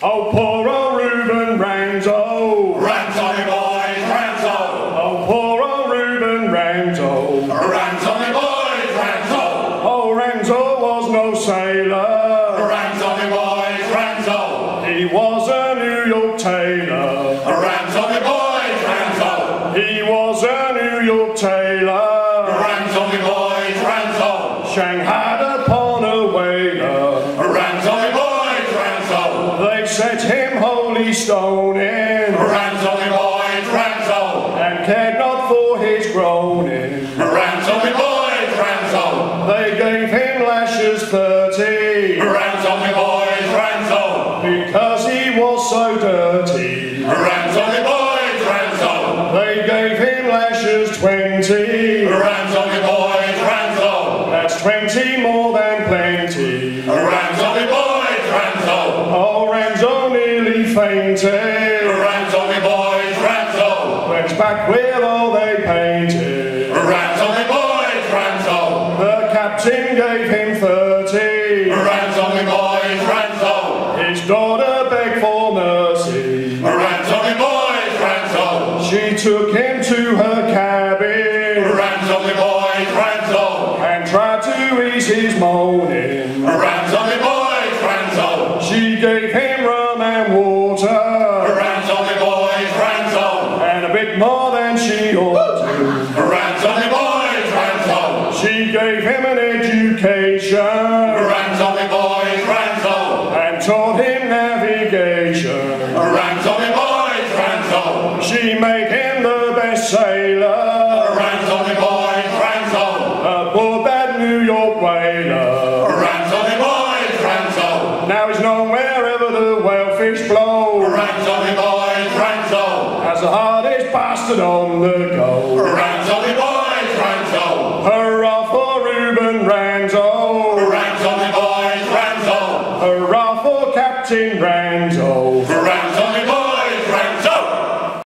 Oh, poor old Reuben Ranzo. Rams on the boys, rams. Oh, poor old Reuben Ranzo. Rams on the boys, rams. Oh, Ranzo was no sailor. Ranzo the boys, rams. He was a New York tailor. Ranzo the boys, rams. He was a New York tailor. Ranzo the boys, rams. Shanghai set him holy stoning. Ranzo the boys, Ranzo. And cared not for his groaning. Ranzo the boys, Ranzo. They gave him lashes thirty. Ranzo the boys, Ranzo. Because he was so dirty. Ranzo the boys, Ranzo. They gave him lashes twenty. Ranzo the boys, Ranzo. That's twenty more Ranzo the boys, rams on. Went back with all they painted. On the boys, rams. The captain gave him thirty. On the boys, rams. His daughter begged for mercy. On the boys, rams. She took him to her cabin on the boys, rams and tried to ease his moaning. More than she ought to. Ranzo the boys, Ranzo. She gave him an education Ranzo the boys, Ranzo. and taught him navigation. Ranzo the boys, Ranzo. She made him the best sailor Ranzo the boys, Ranzo. aboard that New York whaler. Ranzo the boys, Ranzo. Now he's known wherever the whalefish blow Ranzo the boys, Ranzo. as the hardest bastard on the go. Ranzo the boys, Ranzo. Hurrah for Reuben. Ranzo the boys, Ranzo. Hurrah for Captain Ranzo.